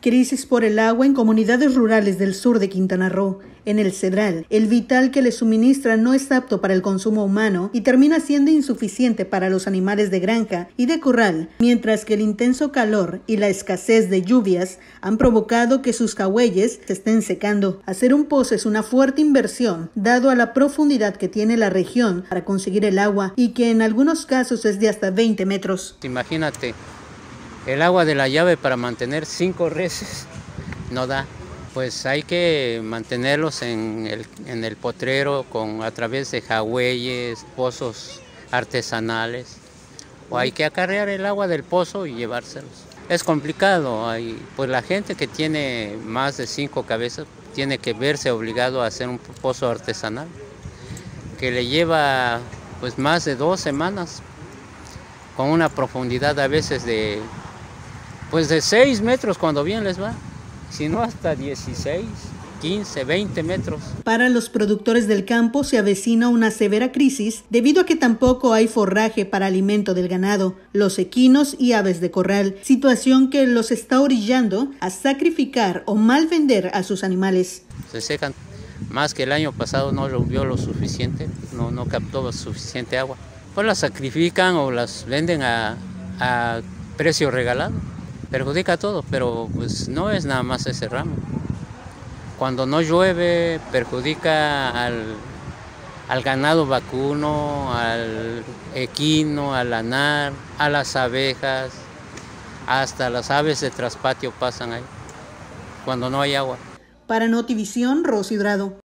Crisis por el agua en comunidades rurales del sur de Quintana Roo. En el Cedral, el vital que le suministra no es apto para el consumo humano y termina siendo insuficiente para los animales de granja y de corral, mientras que el intenso calor y la escasez de lluvias han provocado que sus cahuelles se estén secando. Hacer un pozo es una fuerte inversión, dado a la profundidad que tiene la región para conseguir el agua y que en algunos casos es de hasta 20 metros. Imagínate, el agua de la llave para mantener cinco reses no da. Pues hay que mantenerlos en el, potrero con, a través de jagüeyes, pozos artesanales. O hay que acarrear el agua del pozo y llevárselos. Es complicado, pues la gente que tiene más de cinco cabezas tiene que verse obligado a hacer un pozo artesanal, que le lleva pues más de dos semanas, con una profundidad a veces de pues de 6 metros cuando bien les va, si no hasta 16. 15, 20 metros. Para los productores del campo se avecina una severa crisis debido a que tampoco hay forraje para alimento del ganado, los equinos y aves de corral, situación que los está orillando a sacrificar o mal vender a sus animales. Se secan más que el año pasado no llovió lo suficiente, no, no captó suficiente agua. Pues las sacrifican o las venden a, a precio regalado perjudica a todos, pero pues no es nada más ese ramo. Cuando no llueve, perjudica al, al ganado vacuno, al equino, al lanar, a las abejas, hasta las aves de traspatio pasan ahí, cuando no hay agua. Para Notivisión, Rosy Drado.